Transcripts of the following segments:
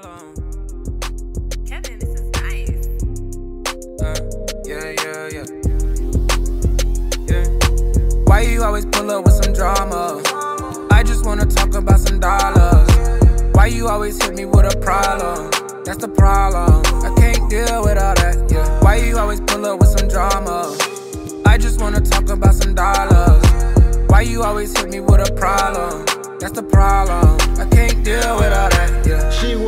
problem. Kevin, this is nice. Uh, yeah, yeah, yeah. Yeah. Why you always pull up with some drama? I just wanna talk about some dollars. Why you always hit me with a problem? That's the problem. I can't deal with all that. Yeah. Why you always pull up with some drama? I just wanna talk about some dollars. Why you always hit me with a problem? That's the problem. I can't deal with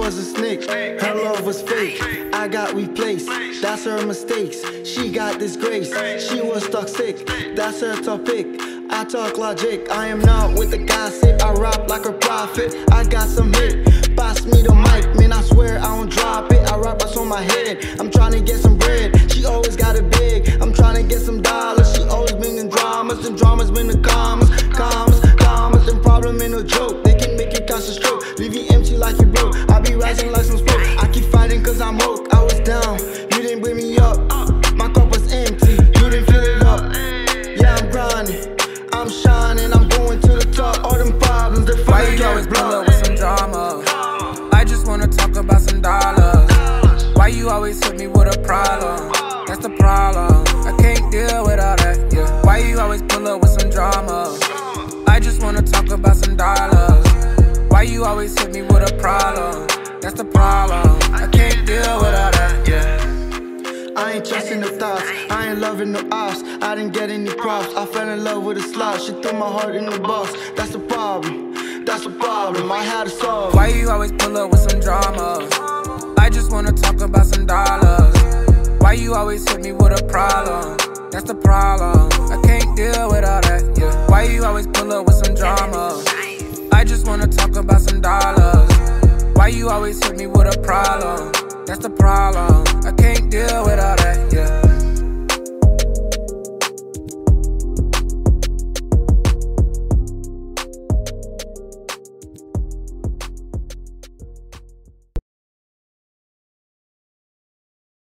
was a snake, her love was fake. I got replaced, that's her mistakes. She got disgrace, she was toxic, that's her topic. I talk logic, I am not with the gossip. I rap like a prophet, I got some hit. Pass me the mic, man, I swear I don't drop it. I rap what's on my head, I'm trying to get some bread. She always got it big, I'm trying to get some dollars. She always been in dramas, and dramas been the commas, commas, commas. And problem ain't no joke, you broke. I be rising like some smoke. I keep fighting cause I'm woke. I was down, you didn't bring me up. My cup was empty, you didn't fill it up. Yeah, I'm grinding, I'm shining, I'm going to the top. All them problems, they're Why you always pull up with some drama? I just wanna talk about some dollars. Why you always hit me with a problem? That's the problem. I can't deal with all that. Yeah. Why you always pull up with some drama? I just wanna talk about some dollars. Why you always hit me with a problem? That's the problem. I can't deal with all that. Yeah. I ain't trusting the thoughts, I ain't loving no ops. I didn't get any props. I fell in love with a slouch. She threw my heart in the box. That's the problem. That's the problem. I had to solve. Why you always pull up with some drama? I just wanna talk about some dollars. Why you always hit me with a problem? That's the problem. I can't deal with all that. Yeah. Why you always pull up with some drama? You always hit me with a problem? That's the problem. I can't deal with all that. Yeah.